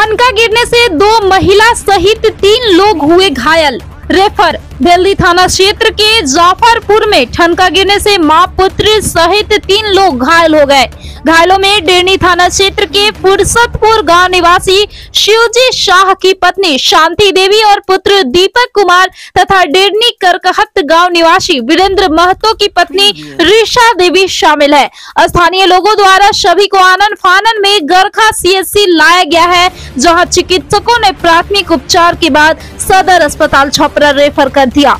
ठनका गिरने से दो महिला सहित तीन लोग हुए घायल। रेफर, दिल्ली थाना क्षेत्र के जाफरपुर में ठनका गिरने से माँ पुत्र सहित तीन लोग घायल हो गए। घायलों में डेरनी थाना क्षेत्र के फुरसतपुर गाँव निवासी शिवजी शाह की पत्नी शांति देवी और पुत्र दीपक कुमार तथा डेरनी करकहत गाँव निवासी वीरेंद्र महतो की पत्नी ऋषा देवी शामिल है। स्थानीय लोगों द्वारा सभी को आनंद फानन में गरखा सीएससी लाया गया है। जहाँ चिकित्सकों ने प्राथमिक उपचार के बाद सदर अस्पताल छपरा रेफर कर दिया।